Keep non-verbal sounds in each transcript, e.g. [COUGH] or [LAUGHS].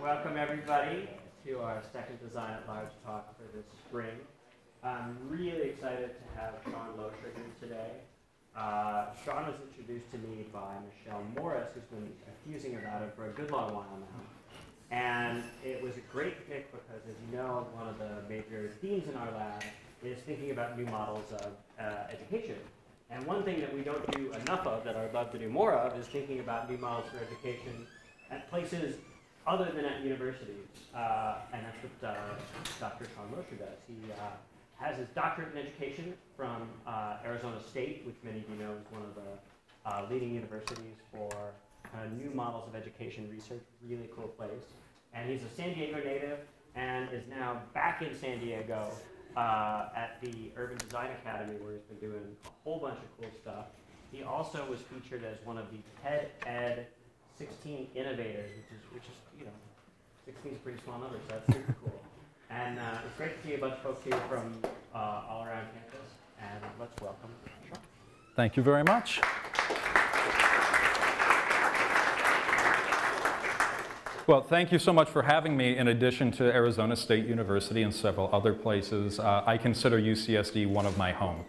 welcome everybody to our second Design at Large talk for this spring. I'm really excited to have Shawn Loescher here today. Uh, Shawn was introduced to me by Michelle Morris, who's been accusing about it for a good long while now. And it was a great pick because, as you know, one of the major themes in our lab is thinking about new models of uh, education. And one thing that we don't do enough of that I would love to do more of is thinking about new models for education at places other than at universities. Uh, and that's what uh, Dr. Shawn Loescher does. He uh, has his doctorate in education from uh, Arizona State, which many of you know is one of the uh, leading universities for new models of education research. Really cool place. And he's a San Diego native and is now back in San Diego uh, at the Urban Design Academy, where he's been doing a whole bunch of cool stuff. He also was featured as one of the TED Ed 16 innovators, which is, which is you know, 16 is pretty small number, so that's super cool. And uh, it's great to see a bunch of folks here from uh, all around campus, and let's welcome Shawn. Thank you very much. Well, thank you so much for having me. In addition to Arizona State University and several other places, uh, I consider UCSD one of my homes.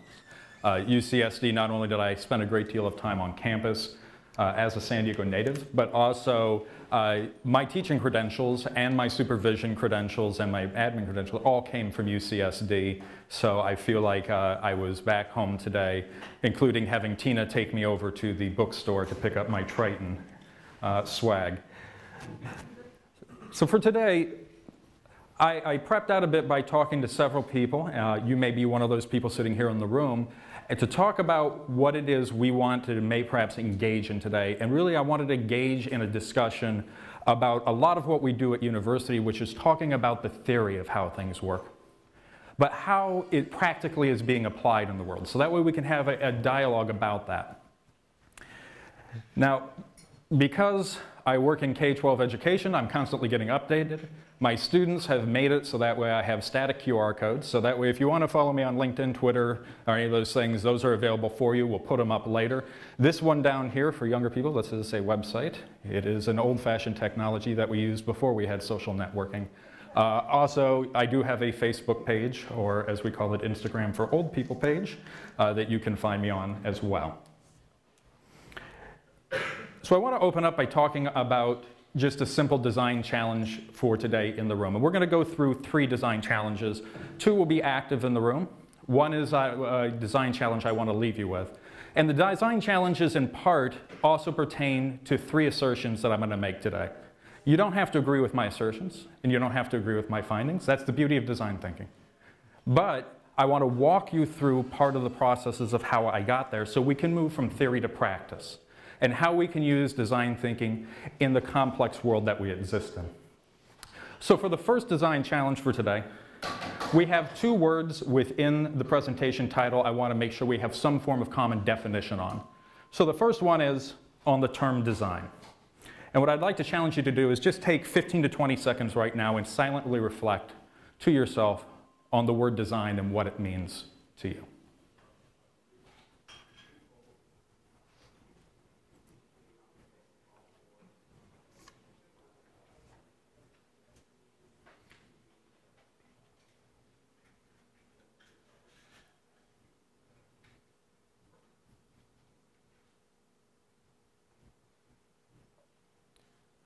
Uh, UCSD, not only did I spend a great deal of time on campus, uh, as a San Diego native, but also uh, my teaching credentials and my supervision credentials and my admin credentials all came from UCSD. So I feel like uh, I was back home today, including having Tina take me over to the bookstore to pick up my Triton uh, swag. So for today, I, I, prepped out a bit by talking to several people. Uh, you may be one of those people sitting here in the room to talk about what it is we want to may perhaps engage in today. And really, I wanted to engage in a discussion about a lot of what we do at university, which is talking about the theory of how things work, but how it practically is being applied in the world. So that way we can have a, a dialogue about that. Now, because I work in K-12 education, I'm constantly getting updated. My students have made it so that way I have static QR codes. So that way if you want to follow me on LinkedIn, Twitter, or any of those things, those are available for you. We'll put them up later. This one down here for younger people, this is a website. It is an old-fashioned technology that we used before we had social networking. Uh, also, I do have a Facebook page, or as we call it, Instagram for old people page, uh, that you can find me on as well. So I want to open up by talking about just a simple design challenge for today in the room. And we're going to go through three design challenges. Two will be active in the room. One is a, design challenge I want to leave you with. And the design challenges in part also pertain to three assertions that I'm going to make today. You don't have to agree with my assertions, and you don't have to agree with my findings. That's the beauty of design thinking. But I want to walk you through part of the processes of how I got there so we can move from theory to practice and how we can use design thinking in the complex world that we exist in. So for the first design challenge for today, we have two words within the presentation title I want to make sure we have some form of common definition on. So the first one is on the term design. And what I'd like to challenge you to do is just take 15 to 20 seconds right now and silently reflect to yourself on the word design and what it means to you.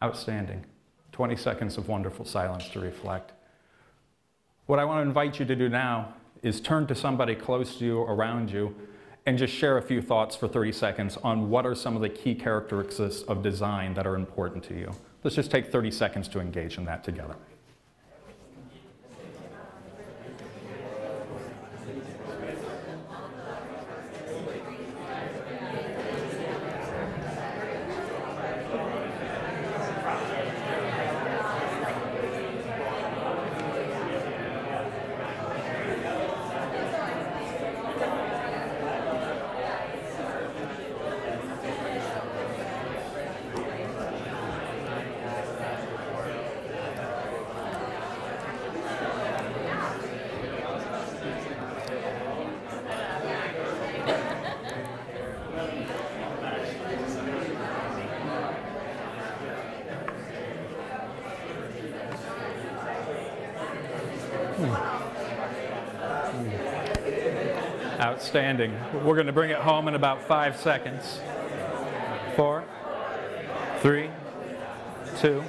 Outstanding. 20 seconds of wonderful silence to reflect. What I want to invite you to do now is turn to somebody close to you, around you, and just share a few thoughts for 30 seconds on what are some of the key characteristics of design that are important to you. Let's just take 30 seconds to engage in that together. Outstanding. We're going to bring it home in about five seconds. Four, three, two.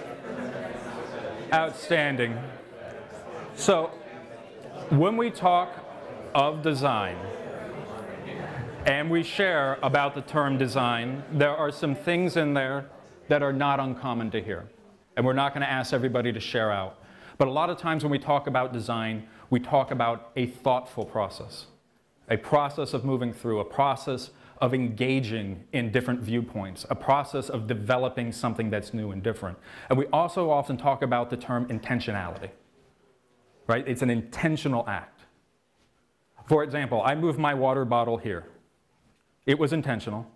Outstanding. So, when we talk of design and we share about the term design, there are some things in there that are not uncommon to hear. And we're not going to ask everybody to share out. But a lot of times when we talk about design, we talk about a thoughtful process, a process of moving through, a process of engaging in different viewpoints, a process of developing something that's new and different. And we also often talk about the term intentionality, right? It's an intentional act. For example, I moved my water bottle here. It was intentional.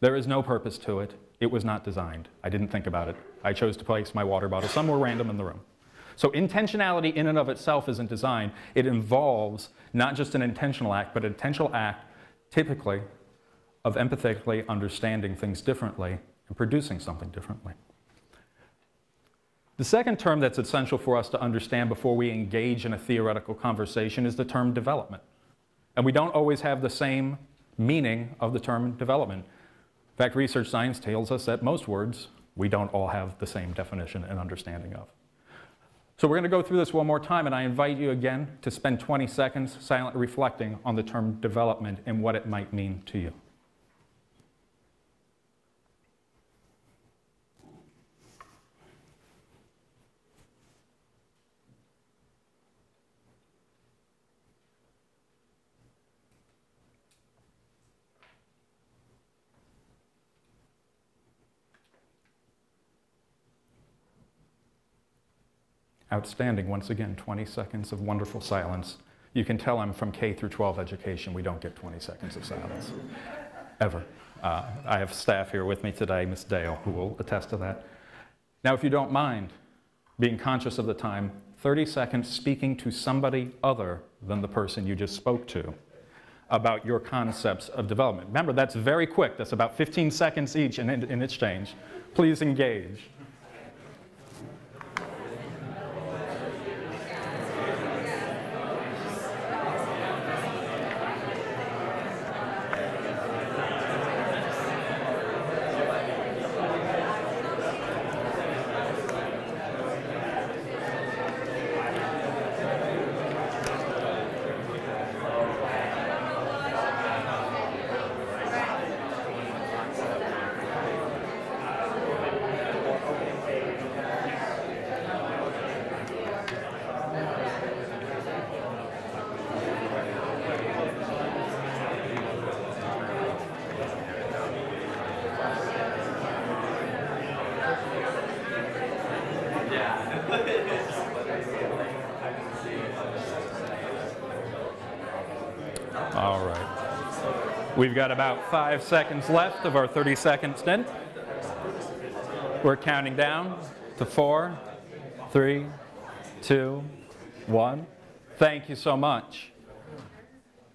There is no purpose to it. It was not designed. I didn't think about it. I chose to place my water bottle somewhere random in the room. So intentionality in and of itself isn't design. It involves not just an intentional act, but an intentional act typically of empathetically understanding things differently and producing something differently. The second term that's essential for us to understand before we engage in a theoretical conversation is the term development. And we don't always have the same meaning of the term development. In fact, research science tells us that most words we don't all have the same definition and understanding of. So we're going to go through this one more time, and I invite you again to spend 20 seconds silently reflecting on the term development and what it might mean to you. Outstanding. Once again, 20 seconds of wonderful silence. You can tell I'm from K through 12 education. We don't get 20 seconds of silence, ever. Uh, I have staff here with me today, Ms. Dale, who will attest to that. Now, if you don't mind being conscious of the time, 30 seconds speaking to somebody other than the person you just spoke to about your concepts of development. Remember, that's very quick. That's about 15 seconds each in, in, in exchange. Please engage. We've got about five seconds left of our 30 second stint. We're counting down to four, three, two, one. Thank you so much.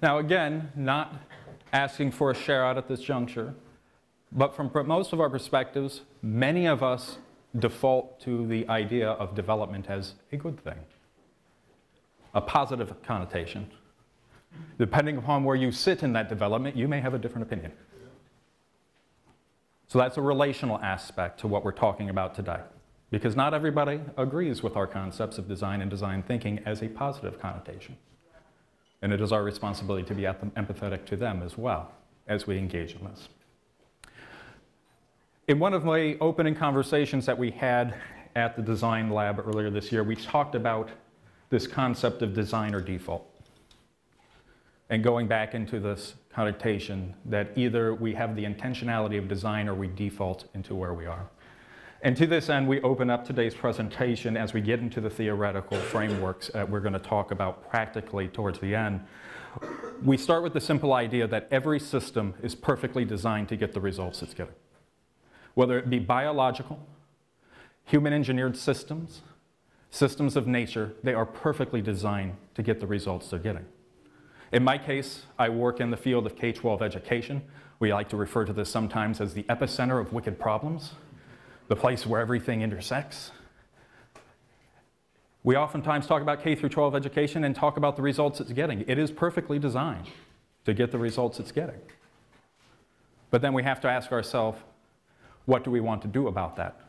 Now, again, not asking for a share out at this juncture, but from most of our perspectives, many of us default to the idea of development as a good thing, a positive connotation. Depending upon where you sit in that development, you may have a different opinion. So that's a relational aspect to what we're talking about today. Because not everybody agrees with our concepts of design and design thinking as a positive connotation. And it is our responsibility to be empathetic to them as well as we engage in this. In one of my opening conversations that we had at the design lab earlier this year, we talked about this concept of designer default and going back into this connotation that either we have the intentionality of design or we default into where we are. And to this end, we open up today's presentation as we get into the theoretical frameworks that we're going to talk about practically towards the end. We start with the simple idea that every system is perfectly designed to get the results it's getting. Whether it be biological, human engineered systems, systems of nature, they are perfectly designed to get the results they're getting. In my case, I work in the field of K-12 education. We like to refer to this sometimes as the epicenter of wicked problems, the place where everything intersects. We oftentimes talk about K through 12 education and talk about the results it's getting. It is perfectly designed to get the results it's getting. But then we have to ask ourselves, what do we want to do about that?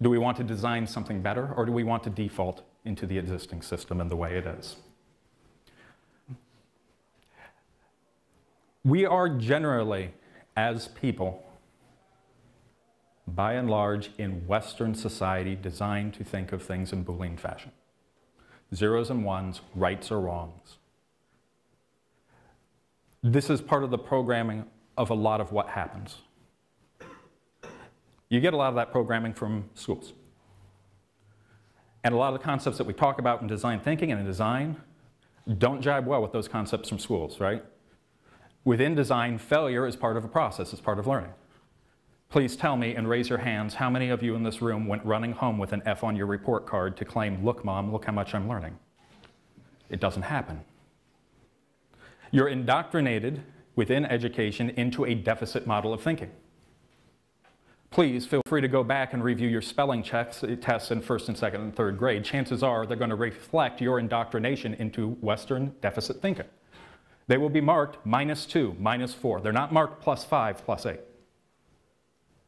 Do we want to design something better or do we want to default into the existing system and the way it is? We are generally, as people, by and large, in Western society, designed to think of things in Boolean fashion zeros and ones, rights or wrongs. This is part of the programming of a lot of what happens. You get a lot of that programming from schools. And a lot of the concepts that we talk about in design thinking and in design don't jibe well with those concepts from schools, right? Within design, failure is part of a process, it's part of learning. Please tell me and raise your hands how many of you in this room went running home with an F on your report card to claim, look, mom, look how much I'm learning. It doesn't happen. You're indoctrinated within education into a deficit model of thinking. Please feel free to go back and review your spelling checks, uh, tests in first and second and third grade. Chances are they're going to reflect your indoctrination into Western deficit thinking. They will be marked minus two, minus four. They're not marked plus five, plus eight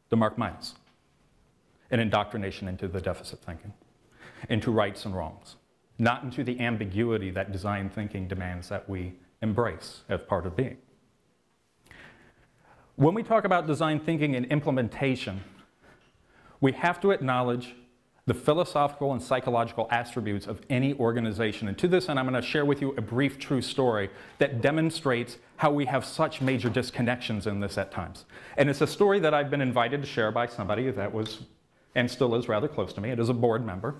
the mark minus, an indoctrination into the deficit thinking, into rights and wrongs, not into the ambiguity that design thinking demands that we embrace as part of being. When we talk about design thinking and implementation, we have to acknowledge the philosophical and psychological attributes of any organization. And to this end, I'm going to share with you a brief true story that demonstrates how we have such major disconnections in this at times. And it's a story that I've been invited to share by somebody that was, and still is rather close to me. It is a board member.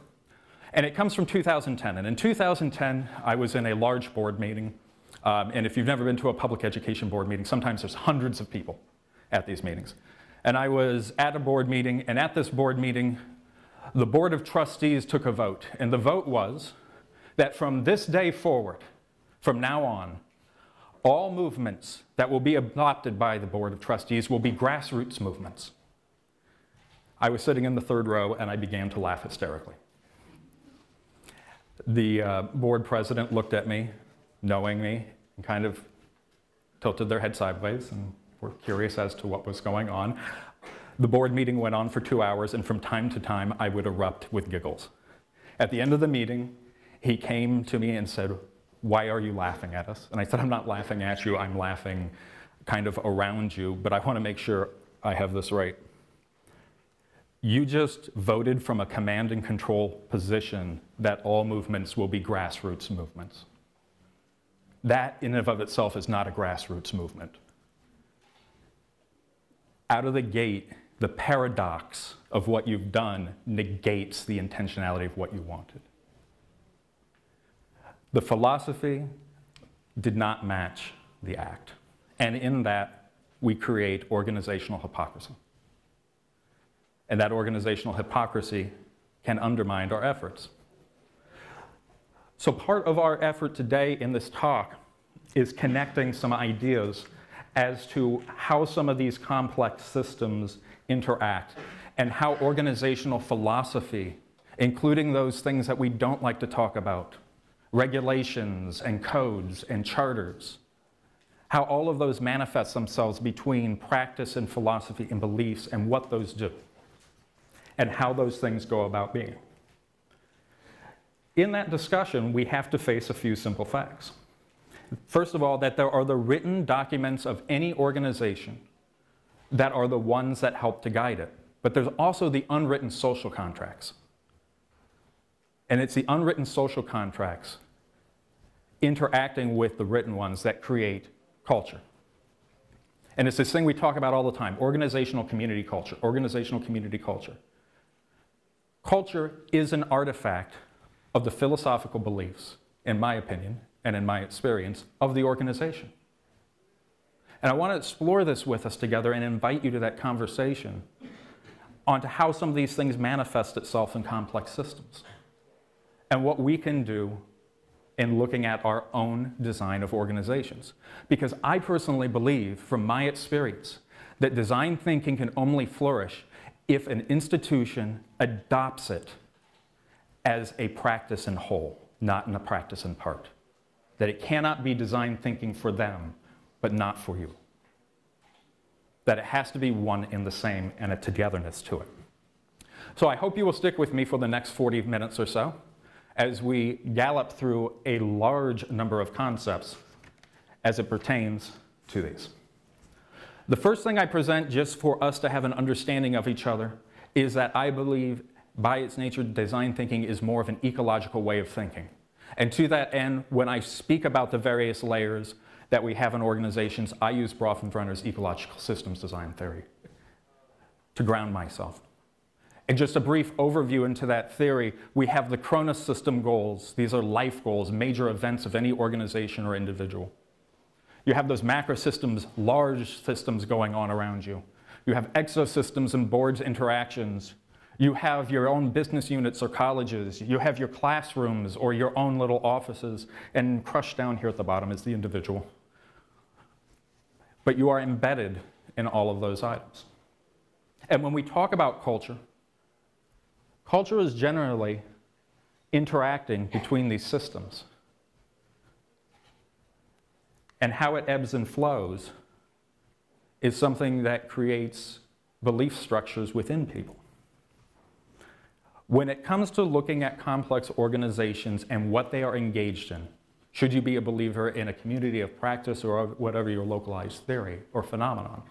And it comes from 2010. And in 2010, I was in a large board meeting. Um, and if you've never been to a public education board meeting, sometimes there's hundreds of people at these meetings. And I was at a board meeting, and at this board meeting, the Board of Trustees took a vote. And the vote was that from this day forward, from now on, all movements that will be adopted by the Board of Trustees will be grassroots movements. I was sitting in the third row and I began to laugh hysterically. The uh, board president looked at me, knowing me, and kind of tilted their head sideways and were curious as to what was going on. The board meeting went on for two hours, and from time to time, I would erupt with giggles. At the end of the meeting, he came to me and said, why are you laughing at us? And I said, I'm not laughing at you, I'm laughing kind of around you, but I want to make sure I have this right. You just voted from a command and control position that all movements will be grassroots movements. That, in and of itself, is not a grassroots movement. Out of the gate, the paradox of what you've done negates the intentionality of what you wanted. The philosophy did not match the act. And in that, we create organizational hypocrisy. And that organizational hypocrisy can undermine our efforts. So, part of our effort today in this talk is connecting some ideas as to how some of these complex systems interact and how organizational philosophy, including those things that we don't like to talk about, regulations and codes and charters, how all of those manifest themselves between practice and philosophy and beliefs and what those do, and how those things go about being. In that discussion, we have to face a few simple facts. First of all, that there are the written documents of any organization that are the ones that help to guide it. But there's also the unwritten social contracts. And it's the unwritten social contracts interacting with the written ones that create culture. And it's this thing we talk about all the time organizational community culture, organizational community culture. Culture is an artifact of the philosophical beliefs, in my opinion and in my experience, of the organization. And I want to explore this with us together and invite you to that conversation onto how some of these things manifest itself in complex systems and what we can do in looking at our own design of organizations. Because I personally believe, from my experience, that design thinking can only flourish if an institution adopts it as a practice in whole, not in a practice in part. That it cannot be design thinking for them, but not for you. That it has to be one in the same and a togetherness to it. So I hope you will stick with me for the next 40 minutes or so as we gallop through a large number of concepts as it pertains to these. The first thing I present, just for us to have an understanding of each other, is that I believe, by its nature, design thinking is more of an ecological way of thinking. And to that end, when I speak about the various layers that we have in organizations, I use Bronfenbrenner's ecological systems design theory to ground myself. And just a brief overview into that theory, we have the chronosystem goals. These are life goals, major events of any organization or individual. You have those macro systems, large systems going on around you. You have exosystems and boards interactions. You have your own business units or colleges. You have your classrooms or your own little offices. And crushed down here at the bottom is the individual. But you are embedded in all of those items. And when we talk about culture, culture is generally interacting between these systems and how it ebbs and flows is something that creates belief structures within people. When it comes to looking at complex organizations and what they are engaged in, should you be a believer in a community of practice or whatever your localized theory or phenomenon?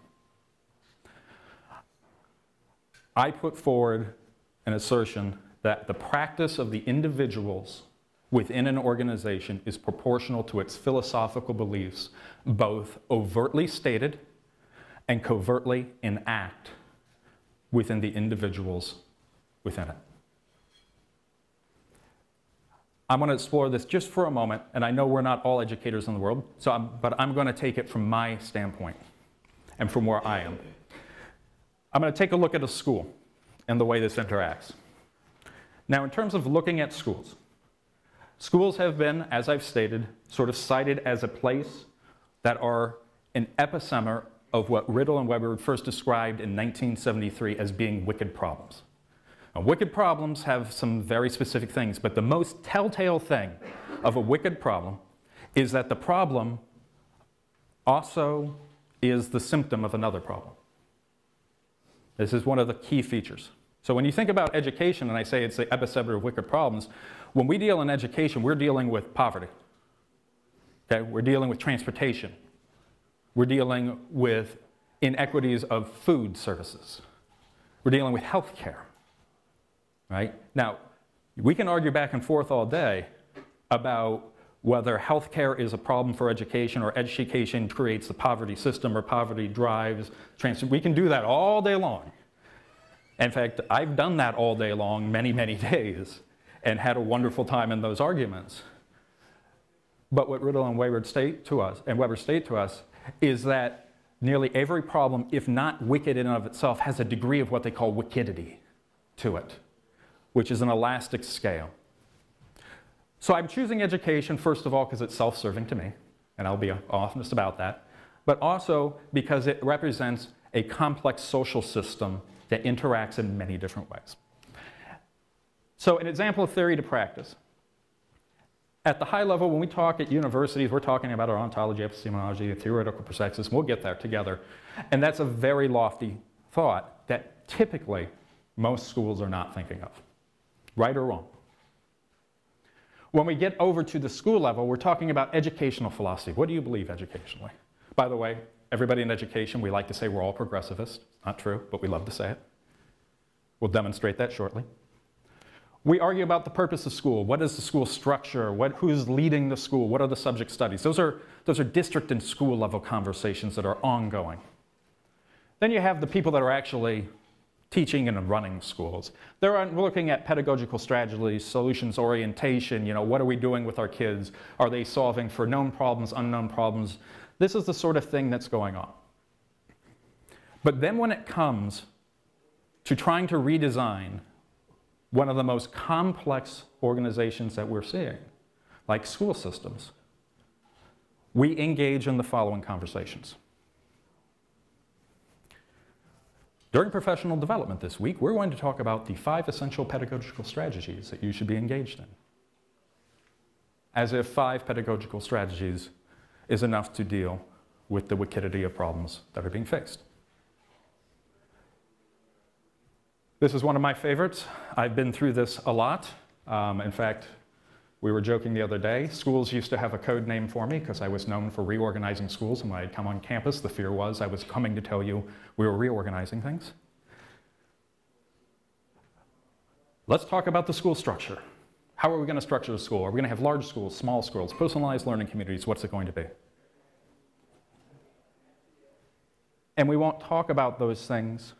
I put forward an assertion that the practice of the individuals within an organization is proportional to its philosophical beliefs, both overtly stated and covertly in act within the individuals within it. I'm going to explore this just for a moment, and I know we're not all educators in the world, so I'm, but I'm going to take it from my standpoint and from where I am. I'm going to take a look at a school and the way this interacts. Now, in terms of looking at schools, Schools have been, as I've stated, sort of cited as a place that are an epicenter of what Rittel and Webber first described in 1973 as being wicked problems. Now, wicked problems have some very specific things, but the most telltale thing of a wicked problem is that the problem also is the symptom of another problem. This is one of the key features. So when you think about education, and I say it's the epicenter of wicked problems, when we deal in education, we're dealing with poverty. Okay? We're dealing with transportation. We're dealing with inequities of food services. We're dealing with health care. Right? Now, we can argue back and forth all day about whether health care is a problem for education or education creates the poverty system or poverty drives trans- we can do that all day long in fact i've done that all day long many many [LAUGHS] days and had a wonderful time in those arguments. But what Rittel and state to us, and Webber state to us, is that nearly every problem, if not wicked in and of itself, has a degree of what they call wickedity to it, which is an elastic scale. So I'm choosing education, first of all, because it's self serving to me, and I'll be honest about that, but also because it represents a complex social system that interacts in many different ways. So, an example of theory to practice. At the high level, when we talk at universities, we're talking about our ontology, epistemology, theoretical perspectives. We'll get there together. And that's a very lofty thought that typically most schools are not thinking of, right or wrong. When we get over to the school level, we're talking about educational philosophy. What do you believe educationally? By the way, everybody in education, we like to say we're all progressivists. Not true, but we love to say it. We'll demonstrate that shortly. We argue about the purpose of school. What is the school structure? What, who's leading the school? What are the subject studies? Those are, those are district and school level conversations that are ongoing. Then you have the people that are actually teaching and running schools. They're looking at pedagogical strategies, solutions orientation, you know, what are we doing with our kids? Are they solving for known problems, unknown problems? This is the sort of thing that's going on. But then when it comes to trying to redesign one of the most complex organizations that we're seeing, like school systems, we engage in the following conversations. During professional development this week, we're going to talk about the five essential pedagogical strategies that you should be engaged in. As if five pedagogical strategies is enough to deal with the wickedity of problems that are being faced. This is one of my favorites. I've been through this a lot. Um, in fact, we were joking the other day. Schools used to have a code name for me because I was known for reorganizing schools. And when I'd come on campus, the fear was I was coming to tell you we were reorganizing things. Let's talk about the school structure. How are we going to structure the school? Are we going to have large schools, small schools, personalized learning communities? What's it going to be? And we won't talk about those things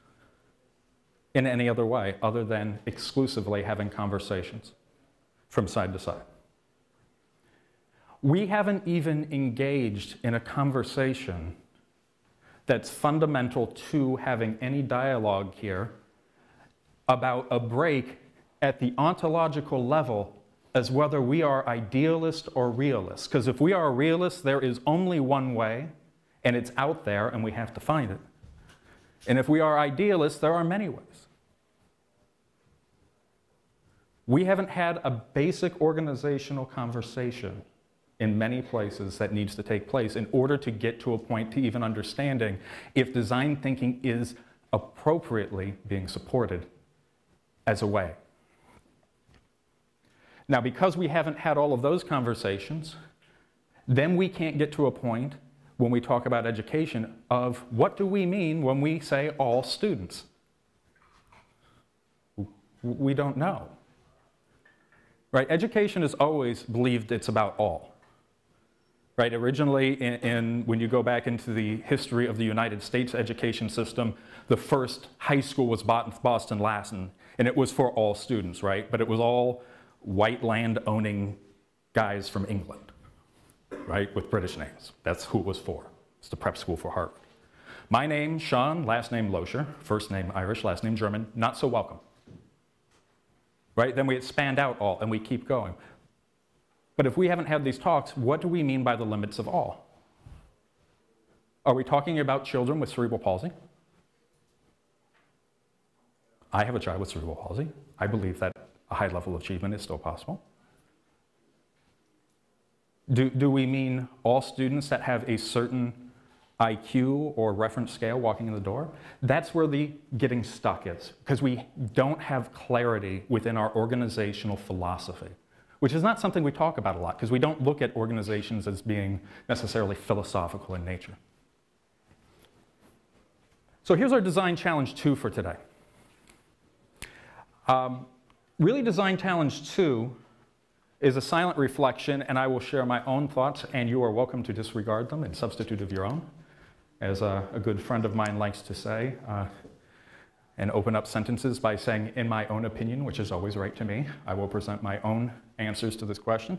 in any other way other than exclusively having conversations from side to side. We haven't even engaged in a conversation that's fundamental to having any dialogue here about a break at the ontological level as whether we are idealist or realist. Because if we are a realist, there is only one way, and it's out there, and we have to find it. And if we are idealists, there are many ways. We haven't had a basic organizational conversation in many places that needs to take place in order to get to a point to even understanding if design thinking is appropriately being supported as a way. Now, because we haven't had all of those conversations, then we can't get to a point when we talk about education of what do we mean when we say all students? We don't know. Right? Education has always believed it's about all. Right? Originally, in, in, when you go back into the history of the United States education system, the first high school was Boston Latin, and it was for all students, right? But it was all white land owning guys from England, right? With British names. That's who it was for. It's the prep school for Harvard. My name, Shawn, last name Loescher, first name Irish, last name German, not so welcome right? Then we expand out all and we keep going. But if we haven't had these talks, what do we mean by the limits of all? Are we talking about children with cerebral palsy? I have a child with cerebral palsy. I believe that a high level of achievement is still possible. Do, do we mean all students that have a certain IQ or reference scale walking in the door, that's where the getting stuck is, because we don't have clarity within our organizational philosophy, which is not something we talk about a lot, because we don't look at organizations as being necessarily philosophical in nature. So here's our design challenge two for today. Um, really, design challenge two is a silent reflection, and I will share my own thoughts, and you are welcome to disregard them in substitute of your own as a, a good friend of mine likes to say, uh, and open up sentences by saying, in my own opinion, which is always right to me. I will present my own answers to this question.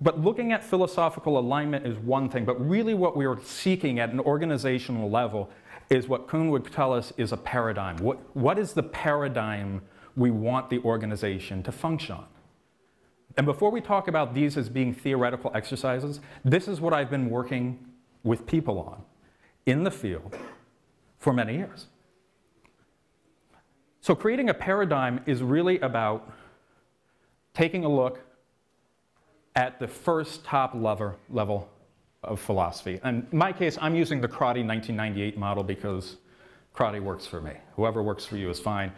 But looking at philosophical alignment is one thing, but really what we are seeking at an organizational level is what Kuhn would tell us is a paradigm. What, what is the paradigm we want the organization to function on? And before we talk about these as being theoretical exercises, this is what I've been working with people on in the field for many years. So, creating a paradigm is really about taking a look at the first top level, level of philosophy. And in my case, I'm using the Crotty 1998 model because Crotty works for me. Whoever works for you is fine.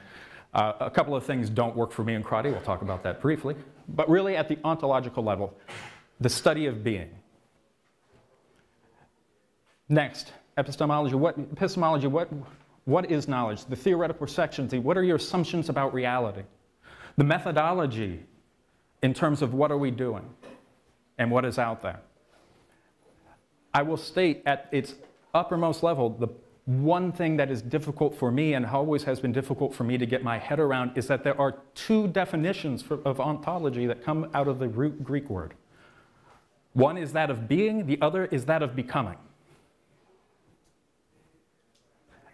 Uh, a couple of things don't work for me in Crotty. We'll talk about that briefly. But really, at the ontological level, the study of being, Next, epistemology. What, epistemology, what, what is knowledge? The theoretical sections, what are your assumptions about reality? The methodology in terms of what are we doing and what is out there. I will state at its uppermost level, the one thing that is difficult for me and always has been difficult for me to get my head around is that there are two definitions for, of ontology that come out of the root Greek word. One is that of being, the other is that of becoming.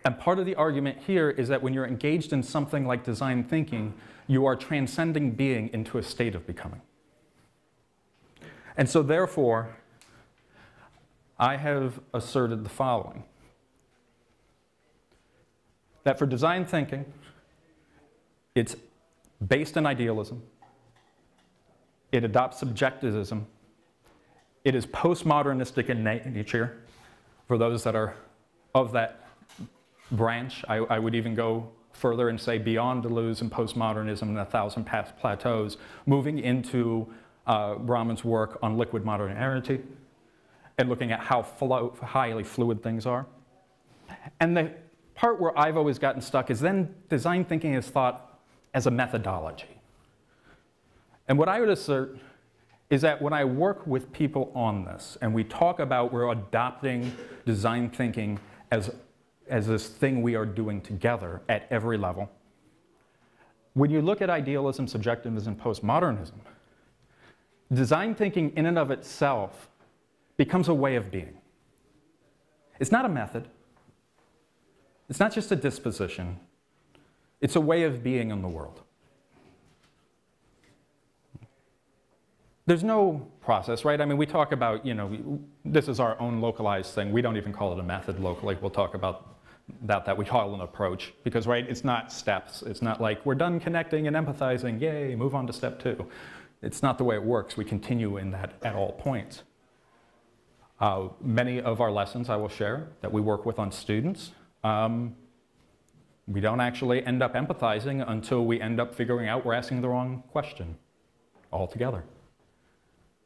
And part of the argument here is that when you're engaged in something like design thinking, you are transcending being into a state of becoming. And so, therefore, I have asserted the following that for design thinking, it's based in idealism, it adopts subjectivism, it is postmodernistic in nature. For those that are of that branch, I, I would even go further and say beyond Deleuze and postmodernism and a thousand past plateaus, moving into uh, Bauman's work on liquid modernity and looking at how highly fluid things are. And the part where I've always gotten stuck is then design thinking is thought as a methodology. And what I would assert is that when I work with people on this and we talk about we're adopting design thinking as, as this thing we are doing together at every level, when you look at idealism, subjectivism, postmodernism, design thinking in and of itself becomes a way of being. It's not a method, it's not just a disposition, it's a way of being in the world. There's no process, right? I mean, we talk about, you know, this is our own localized thing. We don't even call it a method locally. We'll talk about that, that we call an approach. Because, right, it's not steps. It's not like we're done connecting and empathizing, yay, move on to step two. It's not the way it works. We continue in that at all points. Uh, many of our lessons I will share that we work with on students, um, we don't actually end up empathizing until we end up figuring out we're asking the wrong question altogether.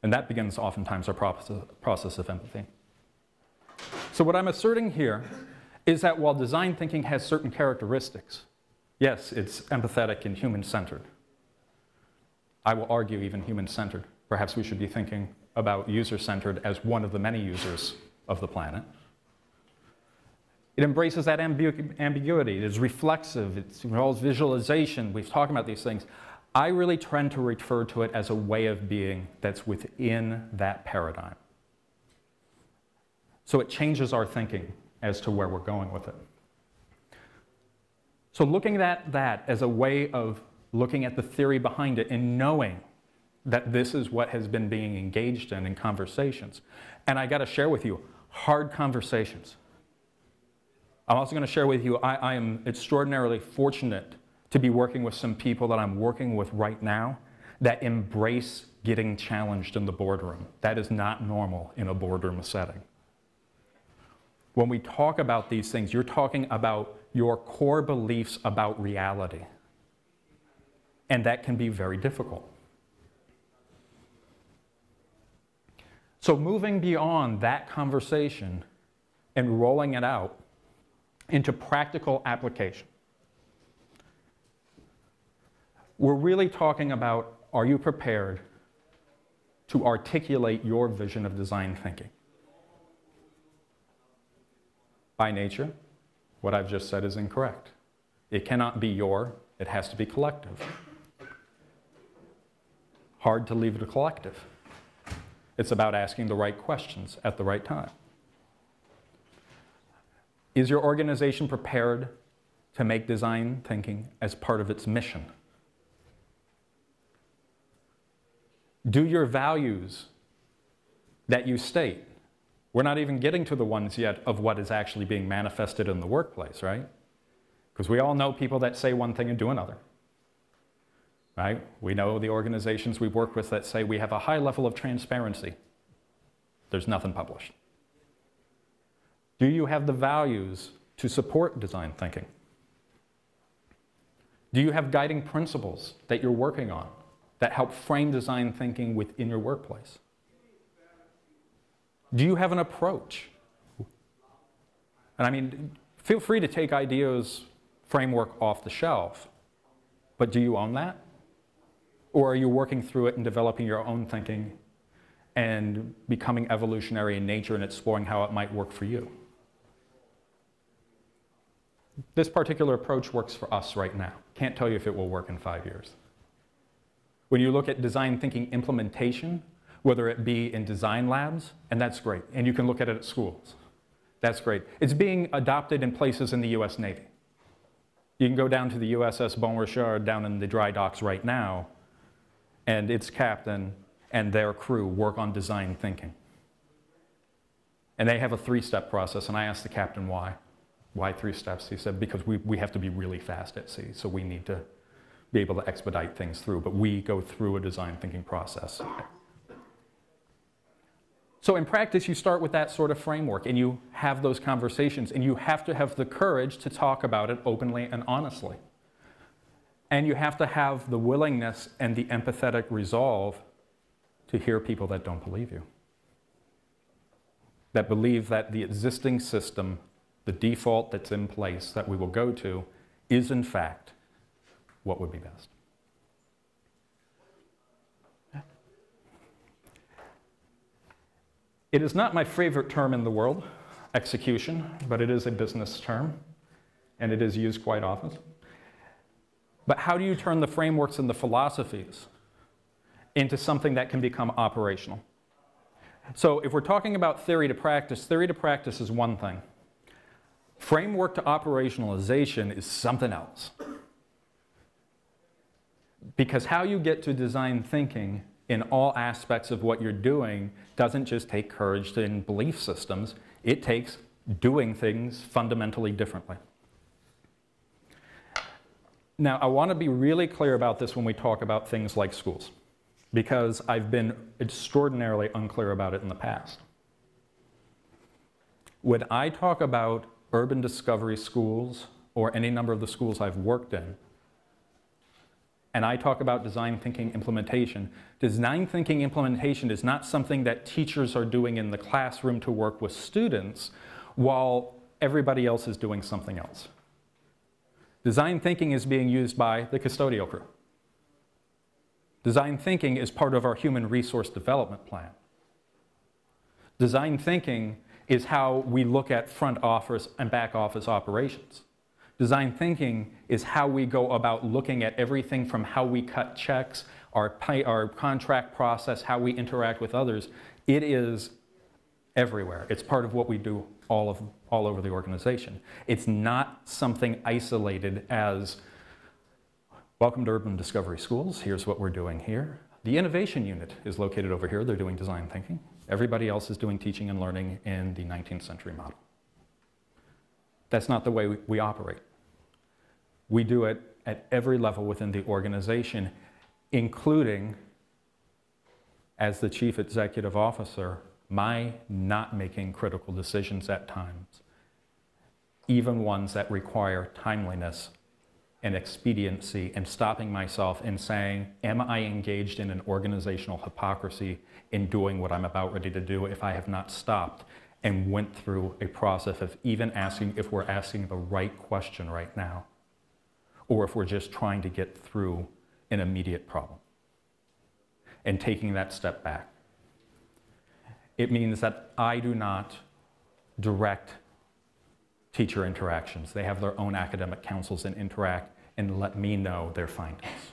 And that begins oftentimes our process of empathy. So, what I'm asserting here is that while design thinking has certain characteristics, yes, it's empathetic and human centered. I will argue even human centered. Perhaps we should be thinking about user centered as one of the many users of the planet. It embraces that ambigu ambiguity. It is reflexive. It involves visualization. We've talked about these things. I really tend to refer to it as a way of being that's within that paradigm. So it changes our thinking as to where we're going with it. So looking at that as a way of looking at the theory behind it and knowing that this is what has been being engaged in in conversations. And I got to share with you, hard conversations. I'm also going to share with you, I, I, am extraordinarily fortunate to be working with some people that I'm working with right now that embrace getting challenged in the boardroom. That is not normal in a boardroom setting. When we talk about these things, you're talking about your core beliefs about reality. And that can be very difficult. So, moving beyond that conversation and rolling it out into practical application, we're really talking about are you prepared to articulate your vision of design thinking? By nature, what I've just said is incorrect. It cannot be your, it has to be collective. Hard to leave it a collective. It's about asking the right questions at the right time. Is your organization prepared to make design thinking as part of its mission? Do your values that you state, we're not even getting to the ones yet of what is actually being manifested in the workplace, right? Because we all know people that say one thing and do another right? We know the organizations we work with that say we have a high level of transparency. There's nothing published. Do you have the values to support design thinking? Do you have guiding principles that you're working on that help frame design thinking within your workplace? Do you have an approach? And I mean, feel free to take ideas framework off the shelf, but do you own that? Or are you working through it and developing your own thinking and becoming evolutionary in nature and exploring how it might work for you? This particular approach works for us right now. Can't tell you if it will work in five years. When you look at design thinking implementation, whether it be in design labs, and that's great, and you can look at it at schools. That's great. It's being adopted in places in the US Navy. You can go down to the USS Bonhomme Richard down in the dry docks right now and its captain and their crew work on design thinking. And they have a three step process, and I asked the captain why. Why three steps? He said, because we, we have to be really fast at sea, so we need to be able to expedite things through, but we go through a design thinking process. So in practice, you start with that sort of framework and you have those conversations, and you have to have the courage to talk about it openly and honestly. And you have to have the willingness and the empathetic resolve to hear people that don't believe you, that believe that the existing system, the default that's in place that we will go to, is in fact what would be best. It is not my favorite term in the world, execution, but it is a business term, and it is used quite often. But how do you turn the frameworks and the philosophies into something that can become operational? So, if we're talking about theory to practice, theory to practice is one thing. Framework to operationalization is something else. Because how you get to design thinking in all aspects of what you're doing doesn't just take courage in belief systems, it takes doing things fundamentally differently. Now, I want to be really clear about this when we talk about things like schools, because I've been extraordinarily unclear about it in the past. When I talk about urban discovery schools or any number of the schools I've worked in, and I talk about design thinking implementation, design thinking implementation is not something that teachers are doing in the classroom to work with students while everybody else is doing something else. Design thinking is being used by the custodial crew. Design thinking is part of our human resource development plan. Design thinking is how we look at front office and back office operations. Design thinking is how we go about looking at everything from how we cut checks, our, pay, our contract process, how we interact with others. It is everywhere. It's part of what we do all, of, all over the organization. It's not something isolated as, welcome to Urban Discovery Schools, here's what we're doing here. The innovation unit is located over here, they're doing design thinking. Everybody else is doing teaching and learning in the 19th century model. That's not the way we, we operate. We do it at every level within the organization, including as the chief executive officer, my not making critical decisions at times, even ones that require timeliness and expediency, and stopping myself and saying, Am I engaged in an organizational hypocrisy in doing what I'm about ready to do if I have not stopped and went through a process of even asking if we're asking the right question right now? Or if we're just trying to get through an immediate problem and taking that step back. It means that I do not direct teacher interactions. They have their own academic councils and interact and let me know their findings.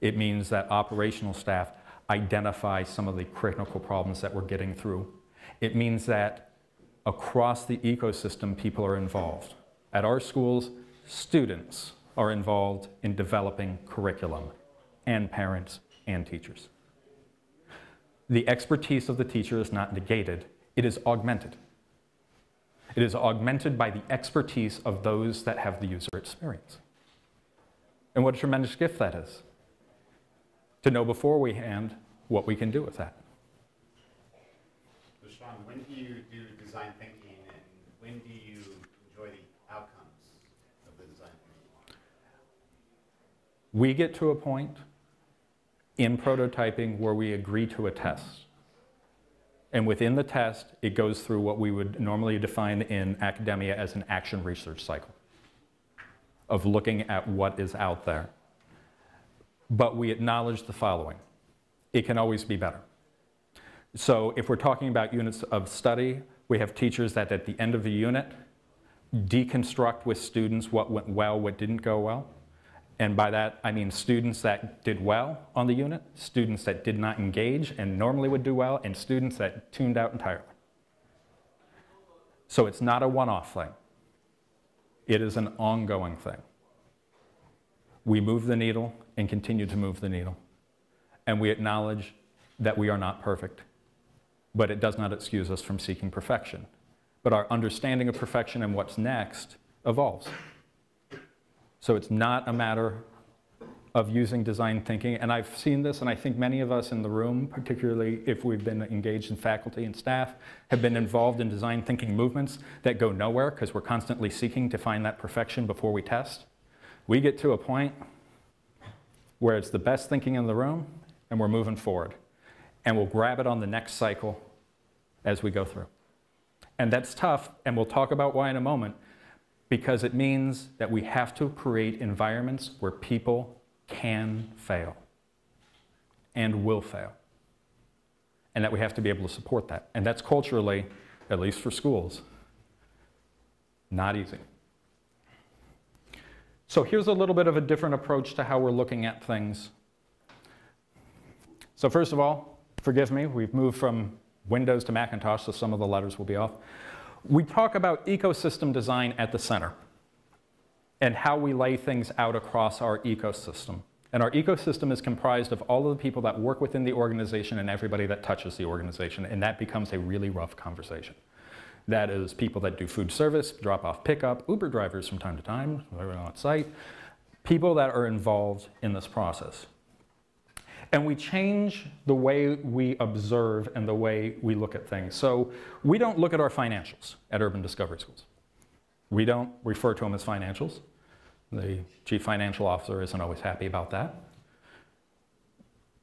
It means that operational staff identify some of the critical problems that we're getting through. It means that across the ecosystem, people are involved. At our schools, students are involved in developing curriculum, and parents and teachers. The expertise of the teacher is not negated, it is augmented. It is augmented by the expertise of those that have the user experience. And what a tremendous gift that is to know before we hand what we can do with that. So Shawn, when do you do design thinking and when do you we get to a point in prototyping where we agree to a test. And within the test, it goes through what we would normally define in academia as an action research cycle of looking at what is out there. But we acknowledge the following it can always be better. So, if we're talking about units of study, we have teachers that at the end of the unit deconstruct with students what went well, what didn't go well and by that, I mean students that did well on the unit, students that did not engage and normally would do well, and students that tuned out entirely. So it's not a one off thing, it is an ongoing thing. We move the needle and continue to move the needle. And we acknowledge that we are not perfect, but it does not excuse us from seeking perfection. but our understanding of perfection and what's next evolves. So it's not a matter of using design thinking, and I've seen this, and I think many of us in the room, particularly if we've been engaged in faculty and staff, have been involved in design thinking movements that go nowhere because we're constantly seeking to find that perfection before we test. We get to a point where it's the best thinking in the room, and we're moving forward. And we'll grab it on the next cycle as we go through. And that's tough, and we'll talk about why in a moment, because it means that we have to create environments where people can fail and will fail. And that we have to be able to support that. And that's culturally, at least for schools, not easy. So here's a little bit of a different approach to how we're looking at things. So first of all, forgive me, we've moved from Windows to Macintosh, so some of the letters will be off. We talk about ecosystem design at the center and how we lay things out across our ecosystem. And our ecosystem is comprised of all of the people that work within the organization and everybody that touches the organization, and that becomes a really rough conversation. That is people that do food service, drop off pickup, Uber drivers from time to time, on site, people that are involved in this process. And we change the way we observe and the way we look at things. So we don't look at our financials at Urban Discovery Schools. We don't refer to them as financials. The chief financial officer isn't always happy about that.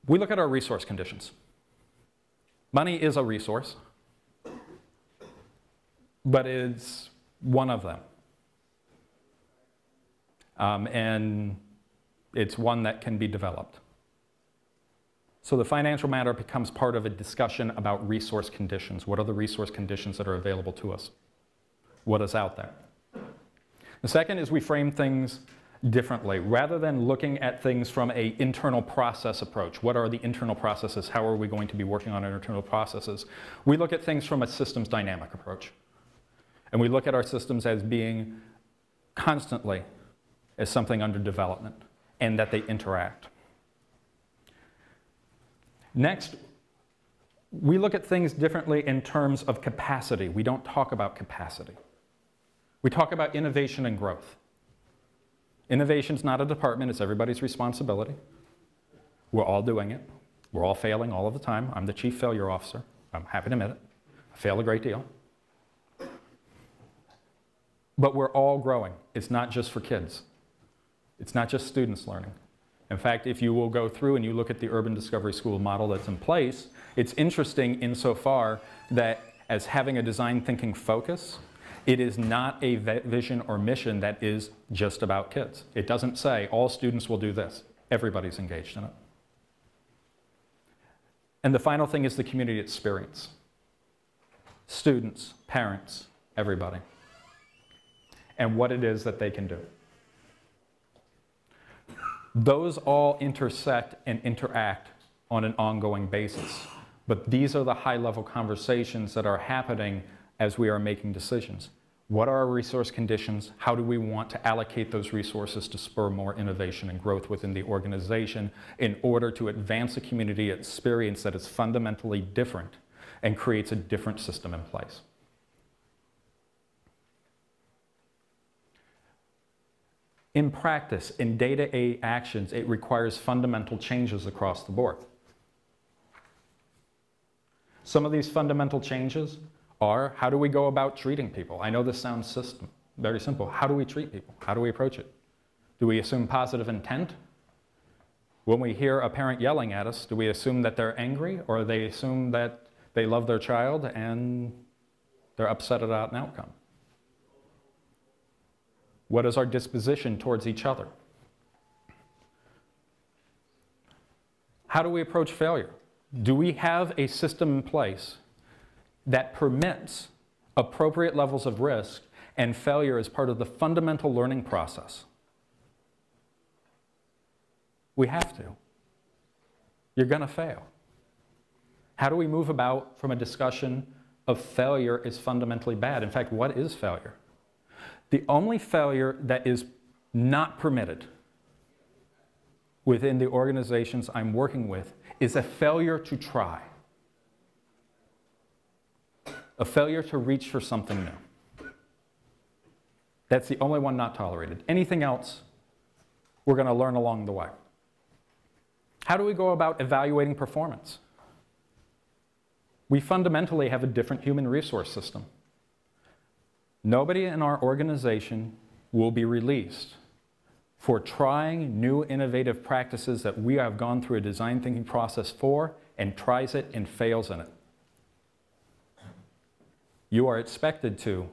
We look at our resource conditions. Money is a resource, but it's one of them. Um, and it's one that can be developed. So the financial matter becomes part of a discussion about resource conditions. What are the resource conditions that are available to us? What is out there? The second is we frame things differently. Rather than looking at things from a internal process approach, what are the internal processes, how are we going to be working on our internal processes, we look at things from a systems dynamic approach. And we look at our systems as being constantly as something under development and that they interact. Next, we look at things differently in terms of capacity. We don't talk about capacity. We talk about innovation and growth. Innovation is not a department, it's everybody's responsibility. We're all doing it. We're all failing all of the time. I'm the chief failure officer. I'm happy to admit it. I fail a great deal. But we're all growing. It's not just for kids. It's not just students learning. In fact, if you will go through and you look at the Urban Discovery School model that's in place, it's interesting insofar that as having a design thinking focus, it is not a vision or mission that is just about kids. It doesn't say all students will do this. Everybody's engaged in it. And the final thing is the community experience. Students, parents, everybody. And what it is that they can do. Those all intersect and interact on an ongoing basis. But these are the high level conversations that are happening as we are making decisions. What are our resource conditions? How do we want to allocate those resources to spur more innovation and growth within the organization in order to advance a community experience that is fundamentally different and creates a different system in place? In practice, in day-to-day actions, it requires fundamental changes across the board. Some of these fundamental changes are how do we go about treating people? I know this sounds system, very simple. How do we treat people? How do we approach it? Do we assume positive intent? When we hear a parent yelling at us, do we assume that they're angry or they assume that they love their child and they're upset about an outcome? What is our disposition towards each other? How do we approach failure? Do we have a system in place that permits appropriate levels of risk and failure as part of the fundamental learning process. We have to. You're going to fail. How do we move about from a discussion of failure is fundamentally bad? In fact, what is failure? The only failure that is not permitted within the organizations I'm working with is a failure to try. a failure to reach for something new. That's the only one not tolerated. Anything else, we're going to learn along the way. How do we go about evaluating performance? We fundamentally have a different human resource system. Nobody in our organization will be released for trying new innovative practices that we have gone through a design thinking process for and tries it and fails in it. You are expected to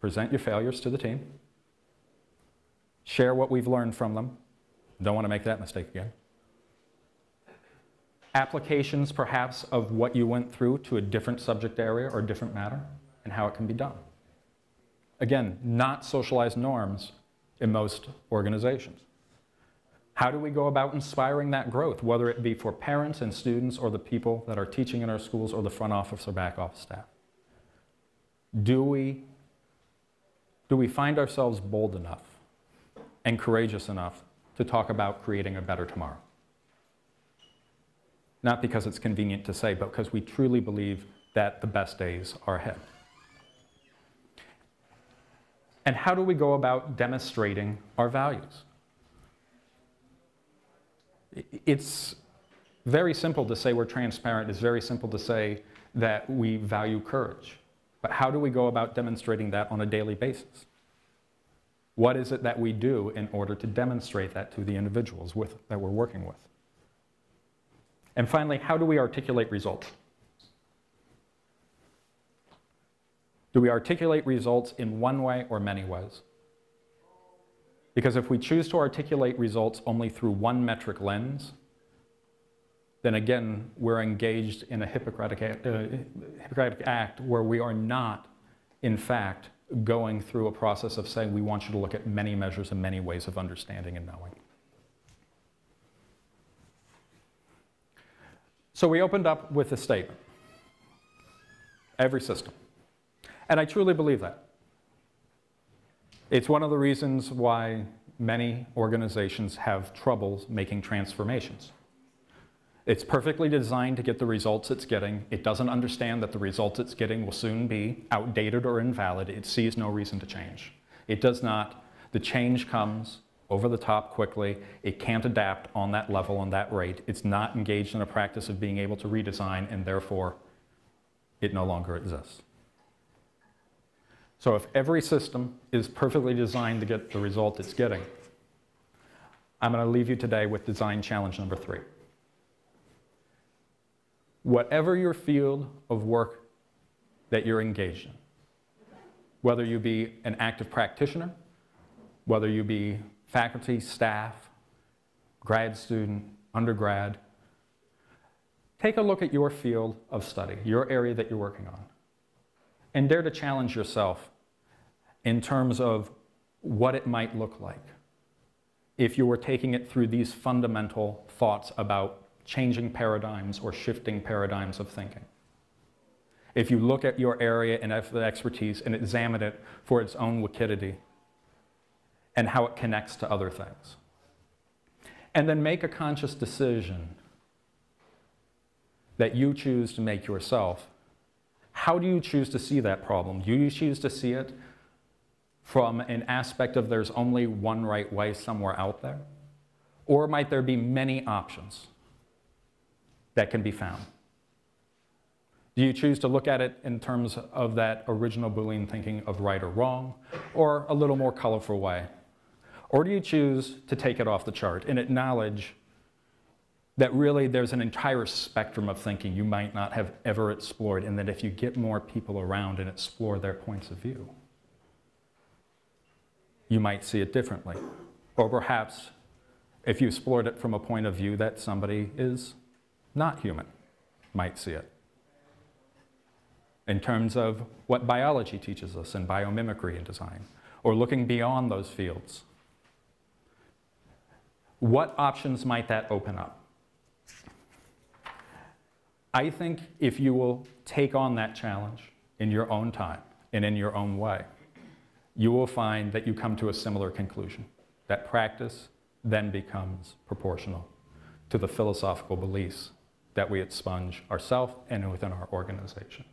present your failures to the team, share what we've learned from them. Don't want to make that mistake again. Applications, perhaps, of what you went through to a different subject area or different matter and how it can be done. Again, not socialized norms in most organizations. How do we go about inspiring that growth, whether it be for parents and students or the people that are teaching in our schools or the front office or back office staff? Do we, do we find ourselves bold enough and courageous enough to talk about creating a better tomorrow? Not because it's convenient to say, but because we truly believe that the best days are ahead. And how do we go about demonstrating our values? It's very simple to say we're transparent. It's very simple to say that we value courage. But how do we go about demonstrating that on a daily basis? What is it that we do in order to demonstrate that to the individuals with, that we're working with? And finally, how do we articulate results? Do we articulate results in one way or many ways? Because if we choose to articulate results only through one metric lens, then again, we're engaged in a Hippocratic, uh, Hippocratic act where we are not, in fact, going through a process of saying we want you to look at many measures and many ways of understanding and knowing. So we opened up with a statement. Every system. And I truly believe that. It's one of the reasons why many organizations have troubles making transformations. It's perfectly designed to get the results it's getting. It doesn't understand that the results it's getting will soon be outdated or invalid. It sees no reason to change. It does not. The change comes over the top quickly. It can't adapt on that level, on that rate. It's not engaged in a practice of being able to redesign, and therefore, it no longer exists. So if every system is perfectly designed to get the result it's getting, I'm going to leave you today with design challenge number three. Whatever your field of work that you're engaged in, whether you be an active practitioner, whether you be faculty, staff, grad student, undergrad, take a look at your field of study, your area that you're working on and dare to challenge yourself in terms of what it might look like if you were taking it through these fundamental thoughts about changing paradigms or shifting paradigms of thinking. If you look at your area and expertise and examine it for its own wickedity and how it connects to other things. And then make a conscious decision that you choose to make yourself how do you choose to see that problem? Do you choose to see it from an aspect of there's only one right way somewhere out there? Or might there be many options that can be found? Do you choose to look at it in terms of that original Boolean thinking of right or wrong, or a little more colorful way? Or do you choose to take it off the chart and acknowledge that really there's an entire spectrum of thinking you might not have ever explored, and that if you get more people around and explore their points of view, you might see it differently. Or perhaps if you explored it from a point of view that somebody is not human, might see it. In terms of what biology teaches us in biomimicry and design, or looking beyond those fields. What options might that open up? I think if you will take on that challenge in your own time and in your own way, you will find that you come to a similar conclusion that practice then becomes proportional to the philosophical beliefs that we expunge ourselves and within our organization.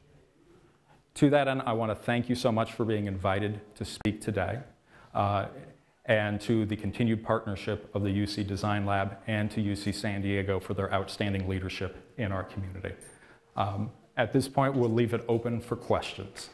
To that end, I want to thank you so much for being invited to speak today, uh, and to the continued partnership of the UC Design Lab and to UC San Diego for their outstanding leadership in our community. Um, At this point, we'll leave it open for questions.